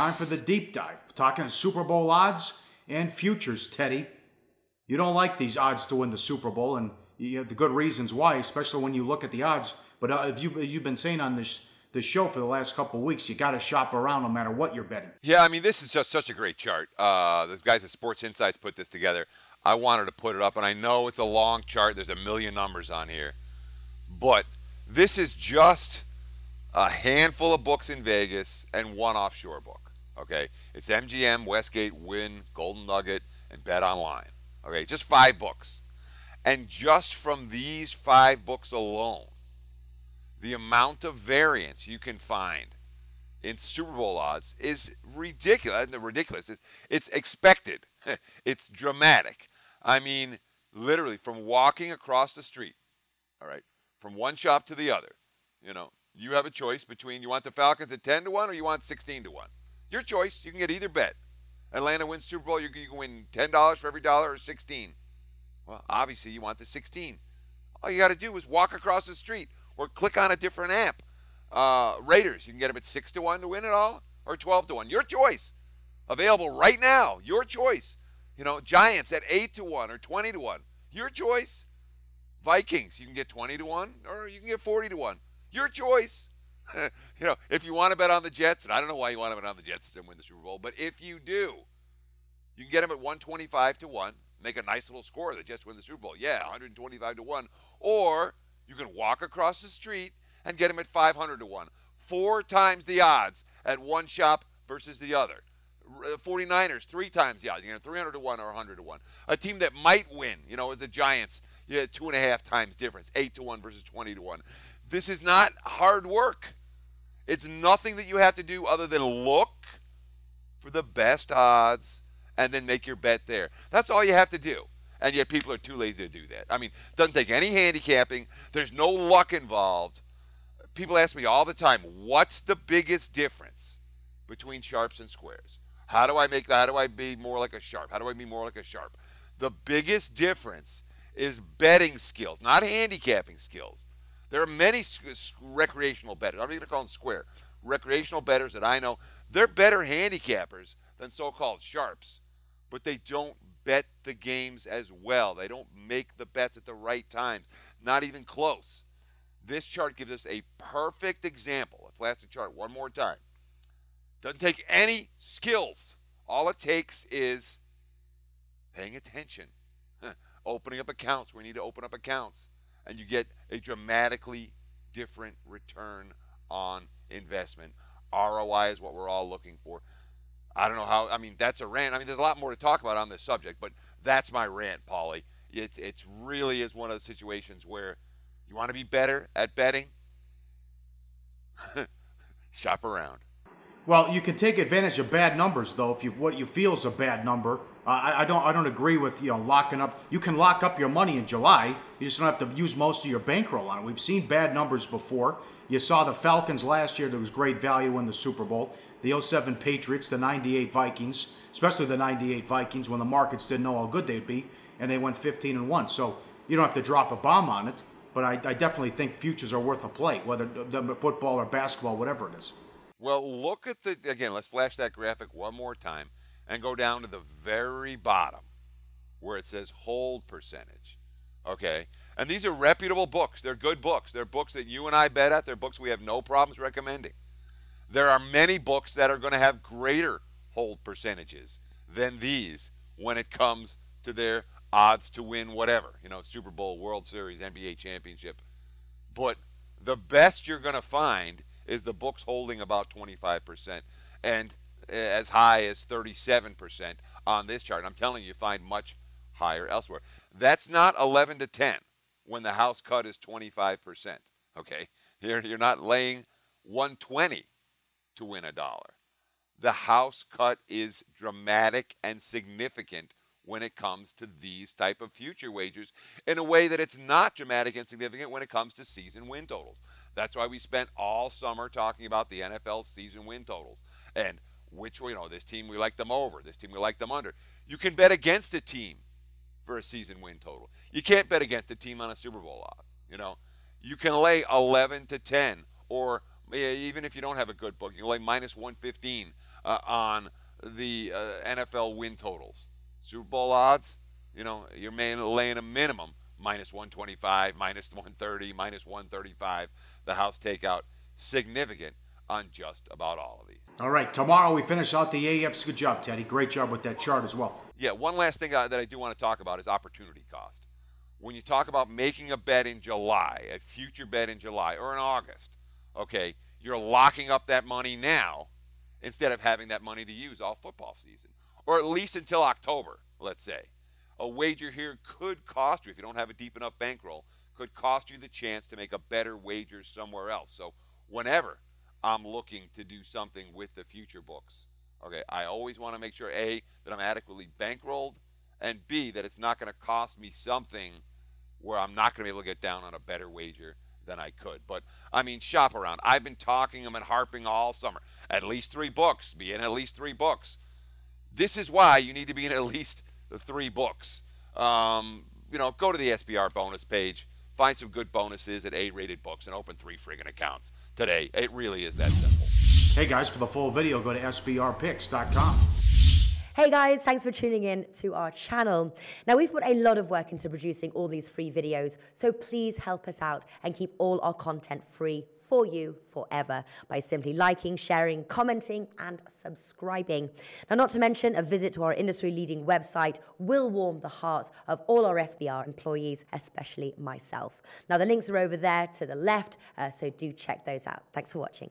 time for the deep dive. talking Super Bowl odds and futures, Teddy. You don't like these odds to win the Super Bowl, and you have the good reasons why, especially when you look at the odds. But uh, if you you've been saying on this the show for the last couple weeks, you got to shop around no matter what you're betting. Yeah, I mean this is just such a great chart. Uh, the guys at Sports Insights put this together. I wanted to put it up, and I know it's a long chart. There's a million numbers on here, but this is just a handful of books in Vegas and one offshore book. Okay, it's MGM, Westgate, Wynn, Golden Nugget, and Bet Online. Okay, just five books, and just from these five books alone, the amount of variance you can find in Super Bowl odds is ridiculous. Ridiculous. It's, it's expected. it's dramatic. I mean, literally from walking across the street, all right, from one shop to the other, you know, you have a choice between you want the Falcons at 10 to 1 or you want 16 to 1. Your choice. You can get either bet. Atlanta wins Super Bowl, you can, win $10 for every dollar or 16. Well, obviously you want the 16. All you got to do is walk across the street or click on a different app. Uh, Raiders, you can get them at 6 to 1 to win it all or 12 to 1. Your choice. Available right now. Your choice. You know, Giants at 8 to 1 or 20 to 1. Your choice. Vikings, you can get 20 to 1 or you can get 40 to 1. Your choice. you know, if you want to bet on the Jets, and I don't know why you want to bet on the Jets to win the Super Bowl, but if you do, you can get them at 125 to 1, make a nice little score that just win the Super Bowl. Yeah, 125 to 1. Or you can walk across the street and get them at 500 to 1. Four times the odds at one shop versus the other. 49ers, uh, three times the odds. You know, 300 to 1 or 100 to 1. A team that might win, you know, is the Giants. You two and a half times difference, 8 to 1 versus 20 to 1. This is not hard work. It's nothing that you have to do other than look for the best odds and then make your bet there. That's all you have to do. And yet people are too lazy to do that. I mean, it doesn't take any handicapping. There's no luck involved. People ask me all the time, what's the biggest difference between sharps and squares? How do I make how do I be more like a sharp? How do I be more like a sharp? The biggest difference is betting skills, not handicapping skills. There are many recreational bettors. I'm going to call them square. Recreational bettors that I know, they're better handicappers than so-called sharps, but they don't bet the games as well. They don't make the bets at the right times. Not even close. This chart gives us a perfect example. Flash the chart one more time. Doesn't take any skills. All it takes is paying attention, opening up accounts We need to open up accounts, and you get a dramatically different return on investment. ROI is what we're all looking for. I don't know how. I mean, that's a rant. I mean, there's a lot more to talk about on this subject, but that's my rant, Pauly. It it's really is one of the situations where you want to be better at betting. Shop around. Well, you can take advantage of bad numbers, though. If you what you feel is a bad number, I, I, don't I don't agree with you know locking up. You can lock up your money in July. You just don't have to use most of your bankroll on it. We've seen bad numbers before. You saw the Falcons last year. There was great value in the Super Bowl. The 07 Patriots, the 98 Vikings, especially the 98 Vikings when the markets didn't know how good they'd be, and they went 15 and one. So you don't have to drop a bomb on it. But I, I definitely think futures are worth a play, whether the football or basketball, whatever it is. Well, look at the again. Let's flash that graphic one more time and go down to the very bottom where it says hold percentage. Okay? And these are reputable books. They're good books. They're books that you and I bet at. They're books we have no problems recommending. There are many books that are going to have greater hold percentages than these when it comes to their odds to win whatever, you know, Super Bowl, World Series, NBA championship. But the best you're going to find is the books holding about 25%. And as high as 37% on this chart. I'm telling you, you find much higher elsewhere. That's not 11 to 10 when the house cut is 25%. Okay? You're, you're not laying 120 to win a dollar. The house cut is dramatic and significant when it comes to these type of future wagers in a way that it's not dramatic and significant when it comes to season win totals. That's why we spent all summer talking about the NFL season win totals. And which you know this team we like them over, this team we like them under. You can bet against a team for a season win total. You can't bet against a team on a Super Bowl odds. You know, you can lay 11 to 10 or even if you don't have a good book, you can lay minus 115 uh, on the uh, NFL win totals. Super Bowl odds, you know, you're laying a minimum minus 125, minus 130, minus 135. The house takeout significant on just about all of these. All right, tomorrow we finish out the AFs. Good job, Teddy. Great job with that chart as well. Yeah, one last thing uh, that I do want to talk about is opportunity cost. When you talk about making a bet in July, a future bet in July or in August, okay, you're locking up that money now instead of having that money to use all football season, or at least until October, let's say. A wager here could cost you, if you don't have a deep enough bankroll, could cost you the chance to make a better wager somewhere else. So, whenever I'm looking to do something with the future books, okay, I always want to make sure A, that I'm adequately bankrolled, and B, that it's not going to cost me something where I'm not going to be able to get down on a better wager than I could. But I mean, shop around. I've been talking and harping all summer. At least three books. Be in at least three books. This is why you need to be in at least the three books. Um, you know, go to the SBR bonus page, find some good bonuses at A-rated books, and open three friggin' accounts today. It really is that simple. Hey guys, for the full video, go to sbrpicks.com. Hey guys, thanks for tuning in to our channel. Now, we've put a lot of work into producing all these free videos, so please help us out and keep all our content free for you forever by simply liking, sharing, commenting, and subscribing. Now, not to mention, a visit to our industry leading website will warm the hearts of all our SBR employees, especially myself. Now, the links are over there to the left, uh, so do check those out. Thanks for watching.